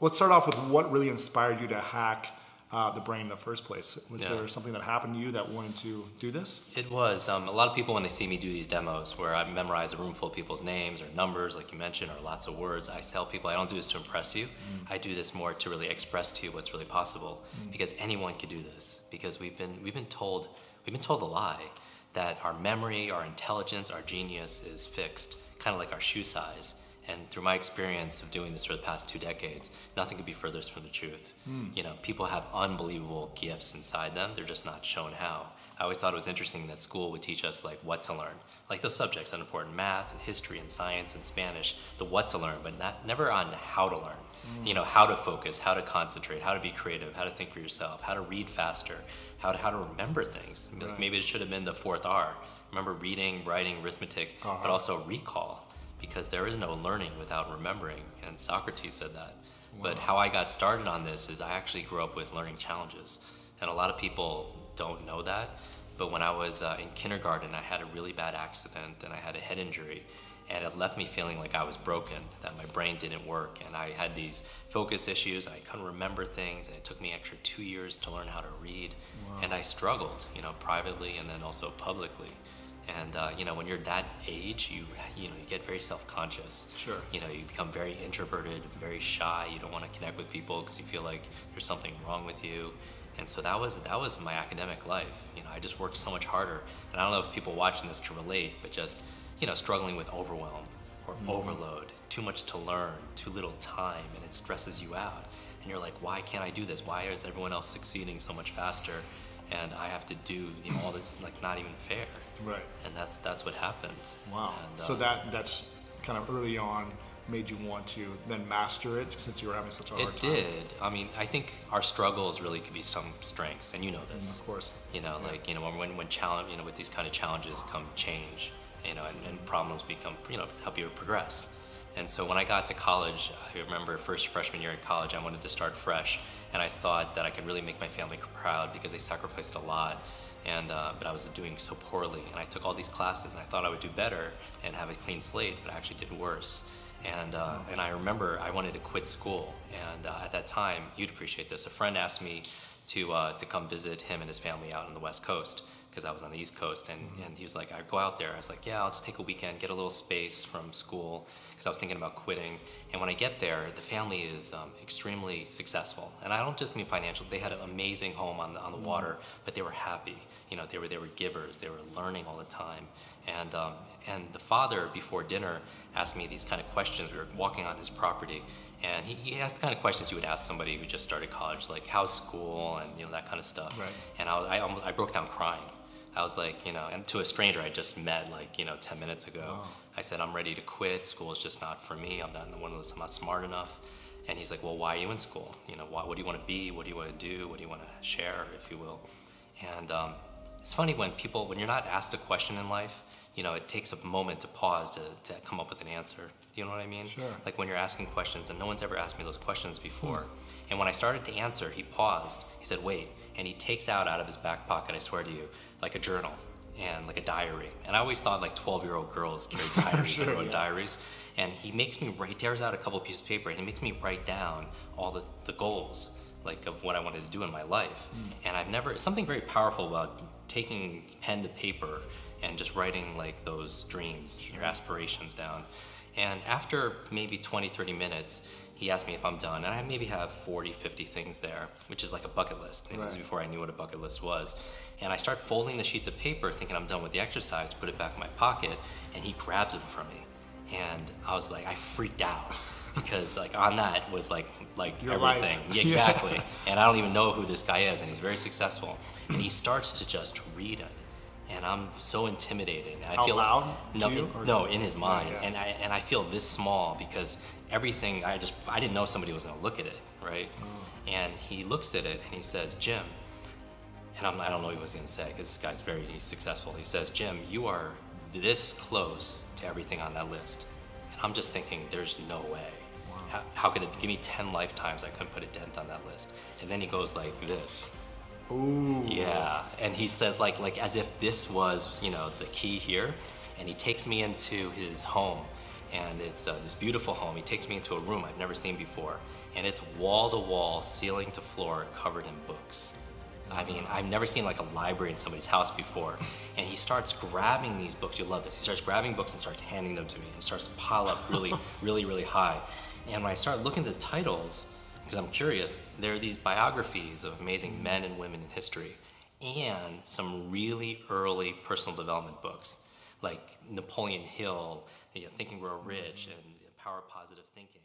let's start off with what really inspired you to hack uh, the brain in the first place. Was Yeah. there something that happened to you that wanted to do this? It was. Um, a lot of people, when they see me do these demos where I memorize a room full of people's names or numbers, like you mentioned, or lots of words, I tell people I don't do this to impress you. I do this more to really express to you what's really possible, because anyone could do this. Because we've been we've been told we've been told a lie that our memory, our intelligence, our genius is fixed, kind of like our shoe size. And through my experience of doing this for the past two decades, nothing could be furthest from the truth. You know, people have unbelievable gifts inside them. They're just not shown how. I always thought it was interesting that school would teach us like what to learn, like those subjects that are important, math and history and science and Spanish, the what to learn, but not never on how to learn. You know, how to focus, how to concentrate, how to be creative, how to think for yourself, how to read faster, how to how to remember things. Right. Maybe it should have been the fourth R. Remember reading, writing, arithmetic, Uh-huh. but also recall, because there is no learning without remembering, and Socrates said that. But how I got started on this is I actually grew up with learning challenges, and a lot of people don't know that. But when I was uh, in kindergarten, I had a really bad accident and I had a head injury, and it left me feeling like I was broken, that my brain didn't work, and I had these focus issues. I couldn't remember things, and it took me extra two years to learn how to read, and I struggled, you know, privately and then also publicly. And uh, you know, when you're that age, you you know you get very self-conscious. Sure. You know, you become very introverted, very shy. You don't want to connect with people because you feel like there's something wrong with you. And so that was that was my academic life. You know, I just worked so much harder. And I don't know if people watching this can relate, but just you know, struggling with overwhelm or overload, too much to learn, too little time, and it stresses you out. And you're like, why can't I do this? Why is everyone else succeeding so much faster? And I have to do you know all this like not even fair. Right. And that's that's what happened. Wow. And, so uh, that that's kind of early on made you want to then master it since you were having such a hard It time. did. I mean, I think our struggles really could be some strengths, and you know this. Of course. You know, like you know, when when challenge, you know, with these kind of challenges come change, you know, and, and problems become, you know, help you progress. And so when I got to college, I remember first freshman year in college, I wanted to start fresh, and I thought that I could really make my family proud because they sacrificed a lot. And uh, but I was doing so poorly, and I took all these classes, and I thought I would do better and have a clean slate, but I actually did worse. And, uh, and I remember I wanted to quit school. And uh, at that time, you'd appreciate this. A friend asked me to, uh, to come visit him and his family out on the West Coast because I was on the East Coast. And, and he was like, I go out there. I was like, yeah, I'll just take a weekend, get a little space from school because I was thinking about quitting. And when I get there, the family is um, extremely successful. And I don't just mean financial. They had an amazing home on the, on the water, but they were happy. You know, they were, they were givers. They were learning all the time. And, um, and the father, before dinner, asked me these kind of questions. We were walking on his property, and he, he asked the kind of questions you would ask somebody who just started college, like how's school and you know that kind of stuff. Right. And I, was, I, I broke down crying. I was like, you know, and to a stranger I just met like you know 10 minutes ago. I said I'm ready to quit. School is just not for me. I'm not the one of those. I'm not smart enough. And he's like, well, why are you in school? You know, why, what do you want to be? What do you want to do? What do you want to share, if you will? And um, it's funny when people, when you're not asked a question in life, you know, it takes a moment to pause to, to come up with an answer. Do you know what I mean? Sure. Like when you're asking questions, and no one's ever asked me those questions before. And when I started to answer, he paused. He said, wait. And he takes out out of his back pocket, I swear to you, like a journal and like a diary. And I always thought like 12 year old girls carry diaries Sure, and wrote yeah. diaries. And he makes me write, tears out a couple pieces of paper, and he makes me write down all the, the goals, like of what I wanted to do in my life. Hmm. And I've never, something very powerful about taking pen to paper and just writing like those dreams, your aspirations down. And after maybe 20, 30 minutes, he asked me if I'm done, and I maybe have 40, 50 things there, which is like a bucket list. And This is before I knew what a bucket list was. And I start folding the sheets of paper, thinking I'm done with the exercise, put it back in my pocket, and he grabs them from me. And I was like, I freaked out because like on that was like like Your everything. Yeah. Yeah, exactly. And I don't even know who this guy is, and he's very successful. And he starts to just read it, and I'm so intimidated. And I Out feel loud no, to you, in- no, in his mind. yeah. And I and I feel this small because everything I just I didn't know somebody was gonna look at it, right? Oh. And he looks at it and he says, Jim. And I'm, I don't know what he was gonna say because this guy's very he's successful. He says, Jim, you are this close to everything on that list. And I'm just thinking, there's no way. How, how could it give me 10 lifetimes I couldn't put a dent on that list? And then he goes like this. Ooh. Yeah, and he says like like as if this was you know the key here, and he takes me into his home, and it's uh, this beautiful home. He takes me into a room I've never seen before, and it's wall to wall, ceiling to floor, covered in books. I mean, I've never seen like a library in somebody's house before. And he starts grabbing these books. You love this. He starts grabbing books and starts handing them to me and starts to pile up really, really, really high. And when I start looking at the titles, because I'm curious, there are these biographies of amazing men and women in history and some really early personal development books like Napoleon Hill, you know, Think and Grow Rich, and Power Positive Thinking.